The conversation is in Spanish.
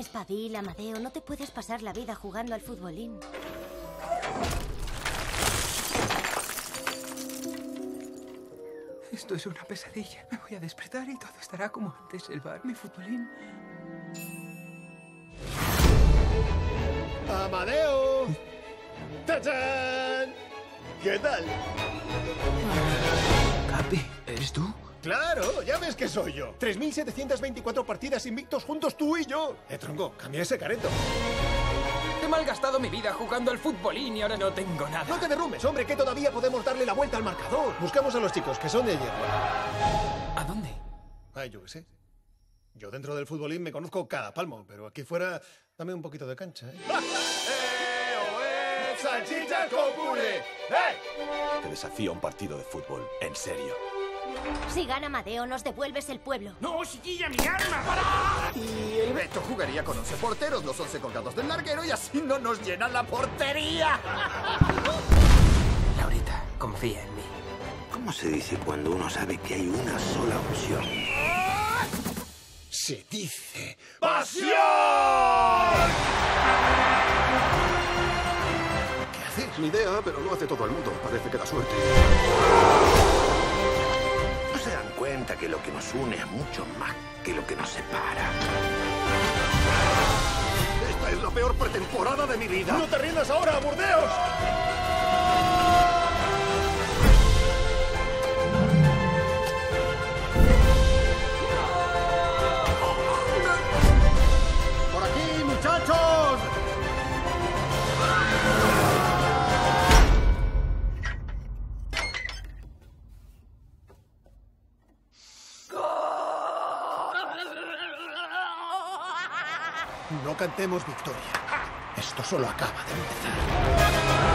Espadil, Amadeo, no te puedes pasar la vida jugando al futbolín. Esto es una pesadilla. Me voy a despertar y todo estará como antes. El bar, mi futbolín. ¡Amadeo! ¡Tachán! ¿Qué tal? Capi, ¿eres tú? ¡Claro! ¡Ya ves que soy yo! 3.724 partidas invictos juntos tú y yo. Eh, tronco, cambia ese careto. He malgastado mi vida jugando al futbolín y ahora no tengo nada. No te derrumbes, hombre, que todavía podemos darle la vuelta al marcador. Buscamos a los chicos, que son de hierba. ¿A dónde? Ay, yo qué sé. Yo dentro del futbolín me conozco cada palmo, pero aquí fuera dame un poquito de cancha, ¿eh? ¡Salchicha copule! ¡Eh! Te desafío a un partido de fútbol, en serio. Si gana Amadeo, nos devuelves el pueblo. ¡No, chiquilla, mi arma! ¡Para! Y el Beto jugaría con 11 porteros, los 11 colgados del larguero y así no nos llenan la portería. Laurita, confía en mí. ¿Cómo se dice cuando uno sabe que hay una sola opción? Se dice pasión. ¿Qué haces? Ni idea, pero lo hace todo el mundo. Parece que da suerte. Que nos une es mucho más que lo que nos separa? Esta es la peor pretemporada de mi vida. ¡No te rindas ahora, Burdeos! No cantemos victoria. Esto solo acaba de empezar.